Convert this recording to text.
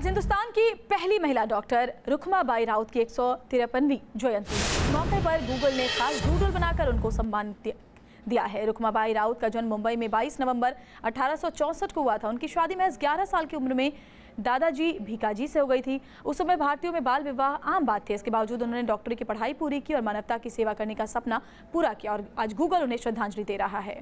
आज हिंदुस्तान की पहली महिला डॉक्टर रुखमा बाई राउत की एक सौ तिरपनवीं जयंती। इस मौके पर गूगल ने खास डूडल बनाकर उनको सम्मानित दिया है। रुखमा बाई राउत का जन्म मुंबई में 22 नवंबर अठारह सौ चौंसठ को हुआ था। उनकी शादी महज 11 साल की उम्र में दादाजी भीकाजी से हो गई थी। उस समय भारतीयों में बाल विवाह आम बात थी। इसके बावजूद उन्होंने डॉक्टरी की पढ़ाई पूरी की और मानवता की सेवा करने का सपना पूरा किया और आज गूगल उन्हें श्रद्धांजलि दे रहा है।